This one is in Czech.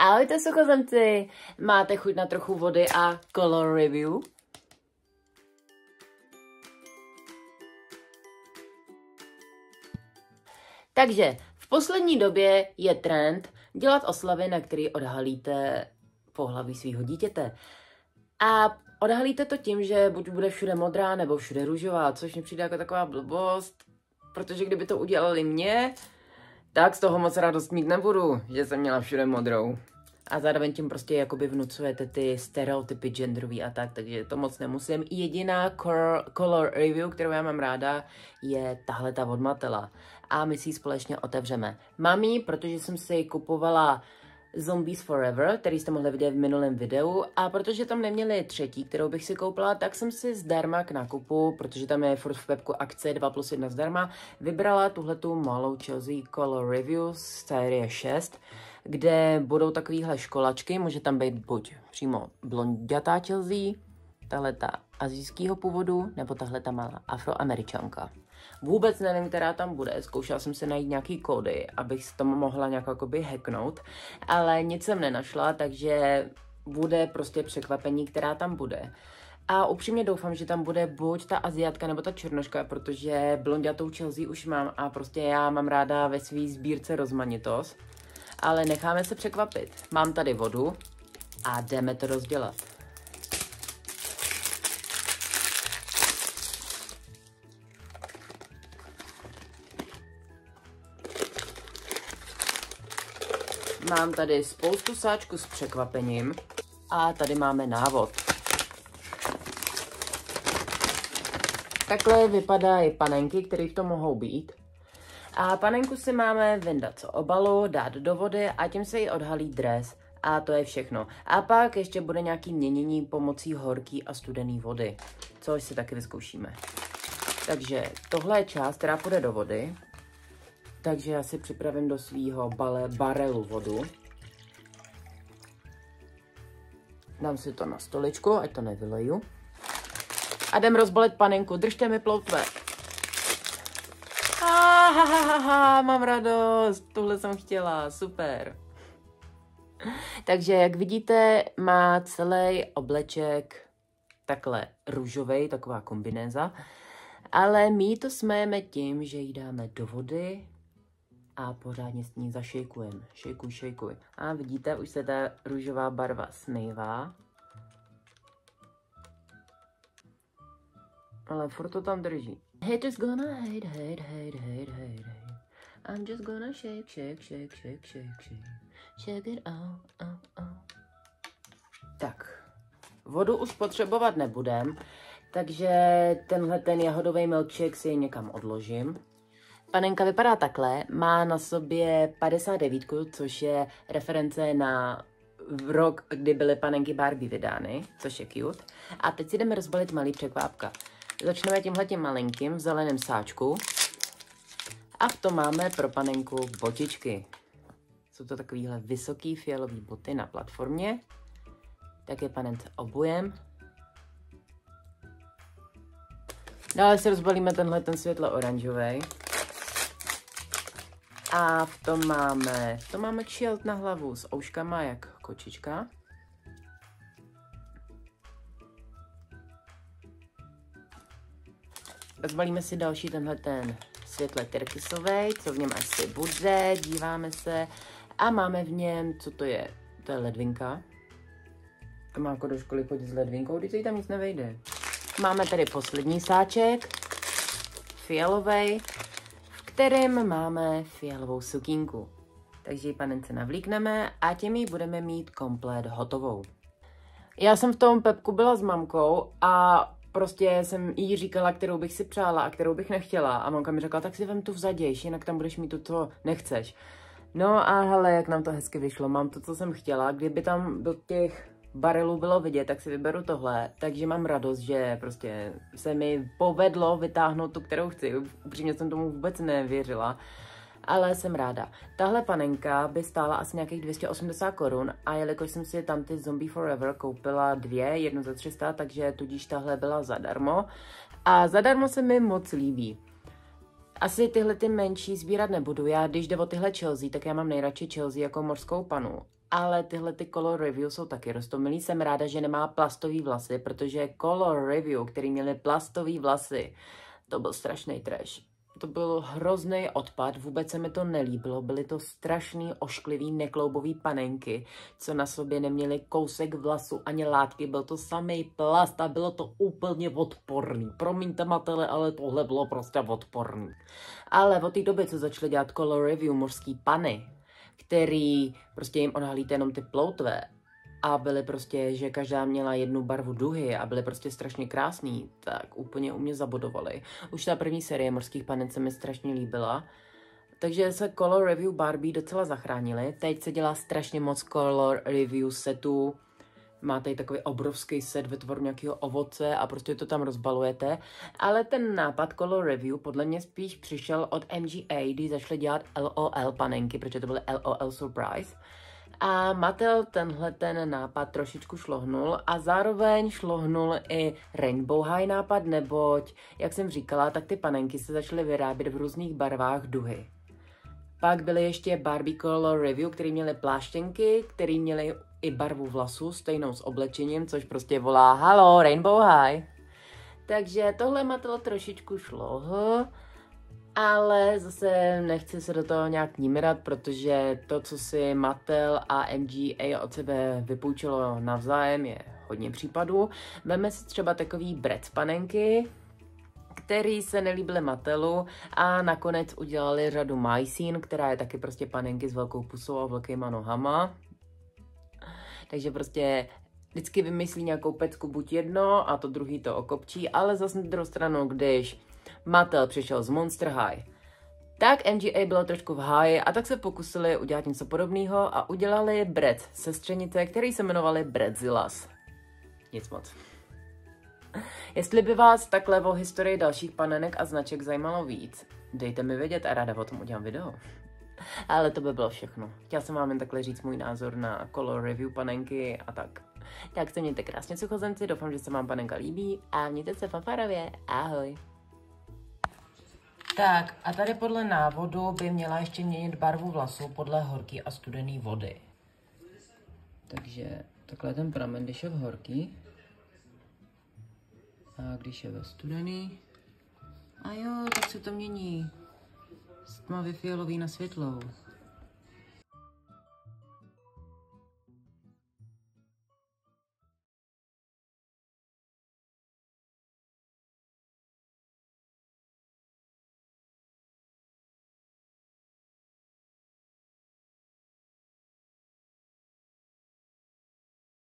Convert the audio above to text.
Ahojte suchozemci, máte chuť na trochu vody a color review? Takže v poslední době je trend dělat oslavy, na který odhalíte pohlaví svého dítěte. A odhalíte to tím, že buď bude všude modrá nebo všude růžová, což mi přijde jako taková blbost, protože kdyby to udělali mě, tak z toho moc radost mít nebudu, že jsem měla všude modrou. A zároveň tím prostě jakoby vnucujete ty stereotypy genderový a tak, takže to moc nemusím. Jediná color, color review, kterou já mám ráda, je tahle ta od Matela. A my si ji společně otevřeme. Mám ji, protože jsem si kupovala Zombies Forever, který jste mohli vidět v minulém videu a protože tam neměli třetí, kterou bych si koupila, tak jsem si zdarma k nákupu, protože tam je furt v webku akce 2 plus 1 zdarma, vybrala tuhletu malou Chelsea Color Review z série 6, kde budou takovýhle školačky, může tam být buď přímo blondětá Chelsea, tahle ta azijského původu, nebo tahle ta malá afroameričanka. Vůbec nevím, která tam bude. Zkoušela jsem se najít nějaký kódy, abych si tomu mohla nějak jakoby hacknout, ale nic jsem nenašla, takže bude prostě překvapení, která tam bude. A upřímně doufám, že tam bude buď ta Aziatka nebo ta černoška, protože blondiatou Chelsea už mám a prostě já mám ráda ve své sbírce rozmanitost. Ale necháme se překvapit. Mám tady vodu a jdeme to rozdělat. Mám tady spoustu sáčku s překvapením a tady máme návod. Takhle vypadají panenky, které v tom mohou být. A panenku si máme vyndat z obalu, dát do vody a tím se jí odhalí dres. A to je všechno. A pak ještě bude nějaký měnění pomocí horký a studený vody, což si taky vyzkoušíme. Takže tohle je část, která půjde do vody. Takže já si připravím do svého barelu vodu. Dám si to na stoličku, ať to nevyleju. A jdem rozbalit panenku. Držte mi ploutve. Ha, ha, ha, ha, mám radost. Tohle jsem chtěla. Super. Takže jak vidíte, má celý obleček takhle růžový, taková kombinéza. Ale my to smejeme tím, že ji dáme do vody a pořádně s ní zašejkujeme. Šejkuj, šejkuj. A vidíte, už se ta růžová barva smývá. Ale furt to tam drží. Haters gonna hate, hate, hate, hate, hate, hate. I'm just gonna shake, shake, shake, shake, shake, shake. Shake it out, out, out. Tak, vodu už potřebovat nebudem, takže tenhle ten jahodový milkshake si někam odložím. Panenka vypadá takhle, má na sobě 59, což je reference na rok, kdy byly panenky Barbie vydány, což je cute. A teď si jdeme rozbalit malý překvápka. Začneme tímhletím malinkým v zeleném sáčku. A v tom máme pro panenku botičky. Jsou to takovýhle vysoký fialový boty na platformě. Tak je panence obujem. Dále si rozbalíme tenhle ten světlo oranžový. A v tom máme, v tom máme čilt na hlavu s ouškama jak kočička. Rozbalíme si další tenhle ten světle tyrkysový, co v něm asi bude, díváme se. A máme v něm, co to je? To je ledvinka. To má jako do školy chodit s ledvinkou, když jí tam nic nevejde. Máme tady poslední sáček, fialový, kterém máme fialovou sukínku. Takže ji panence navlíkneme a tím ji budeme mít komplet hotovou. Já jsem v tom pepku byla s mamkou a prostě jsem jí říkala, kterou bych si přála a kterou bych nechtěla. A mamka mi řekla, tak si vem tu vzadějš, jinak tam budeš mít to, co nechceš. No a hele, jak nám to hezky vyšlo. Mám to, co jsem chtěla. Kdyby tam do těch barelů bylo vidět, tak si vyberu tohle. Takže mám radost, že prostě se mi povedlo vytáhnout tu, kterou chci. Upřímně jsem tomu vůbec nevěřila. Ale jsem ráda. Tahle panenka by stála asi nějakých 280 korun a jelikož jsem si tam ty Zombie Forever koupila dvě, jednu za 300, takže tudíž tahle byla zadarmo. A zadarmo se mi moc líbí. Asi tyhle ty menší sbírat nebudu. Já, když jde o tyhle Chelsea, tak já mám nejradši Chelsea jako morskou panu. Ale tyhle ty Color Review jsou taky rostomilý. Jsem ráda, že nemá plastový vlasy, protože Color Review, který měli plastový vlasy, to byl strašný trash to byl hrozný odpad, vůbec se mi to nelíbilo, byly to strašný, ošklivý, nekloubový panenky, co na sobě neměli kousek vlasu ani látky, byl to samý plast a bylo to úplně odporný. Promiňte matele, ale tohle bylo prostě odporný. Ale od té doby, co začali dělat color review mořský pany, který prostě jim odhalíte jenom ty ploutve a byly prostě, že každá měla jednu barvu duhy a byly prostě strašně krásný, tak úplně u mě zabudovali. Už ta první série Morských panen se mi strašně líbila. Takže se Color Review Barbie docela zachránili. Teď se dělá strašně moc Color Review setů. Máte takový obrovský set ve tvoru nějakého ovoce a prostě to tam rozbalujete. Ale ten nápad Color Review podle mě spíš přišel od MGA, kdy začali dělat LOL panenky, protože to byly LOL Surprise. A Mattel tenhle ten nápad trošičku šlohnul a zároveň šlohnul i Rainbow High nápad, neboť, jak jsem říkala, tak ty panenky se začaly vyrábět v různých barvách duhy. Pak byly ještě Barbie Color Review, který měly pláštěnky, který měly i barvu vlasů stejnou s oblečením, což prostě volá Halo, Rainbow High. Takže tohle Mattel trošičku šlohl ale zase nechci se do toho nějak nímirat, protože to, co si Mattel a MGA od sebe vypůjčilo navzájem, je hodně případů. Veme si třeba takový brec panenky, který se nelíbily Mattelu a nakonec udělali řadu majsín, která je taky prostě panenky s velkou pusou a velkýma nohama. Takže prostě vždycky vymyslí nějakou pecku buď jedno a to druhý to okopčí, ale zase na druhou stranu, když Mattel přišel z Monster High. Tak MGA bylo trošku v háji a tak se pokusili udělat něco podobného a udělali Brad sestřenice, který se jmenovali Bradzillas. Nic moc. Jestli by vás takhle o historii dalších panenek a značek zajímalo víc, dejte mi vědět a ráda o tom udělám video. Ale to by bylo všechno. Chtěla jsem vám jen takhle říct můj názor na color review panenky a tak. Tak se mějte krásně suchozemci, doufám, že se vám panenka líbí a mějte se fanfarově. Ahoj. Tak a tady podle návodu by měla ještě měnit barvu vlasů podle horký a studený vody. Takže takhle ten pramen, když je v horký. A když je ve studený. A jo, tak se to mění z tmavě fialový na světlou.